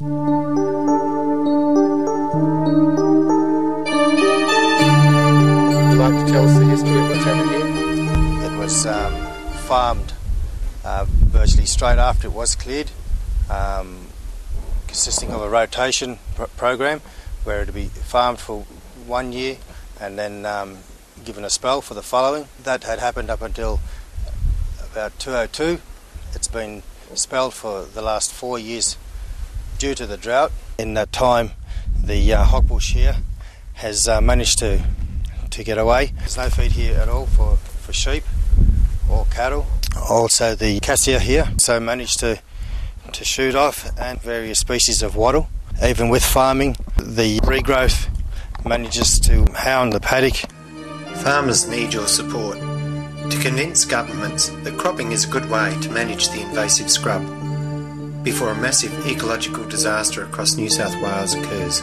Like to tell us the history of what's happened here? It was um, farmed uh, virtually straight after it was cleared, um, consisting of a rotation pr- program where it would be farmed for one year and then um, given a spell for the following. That had happened up until about 202. It's been spelled for the last four years due to the drought. In that time, the uh, hopbush here has uh, managed to to get away. There's no feed here at all for, for sheep or cattle. Also, the cassia here so managed to to shoot off and various species of wattle. Even with farming, the regrowth manages to hound the paddock. Farmers need your support to convince governments that cropping is a good way to manage the invasive scrub before a massive ecological disaster across New South Wales occurs.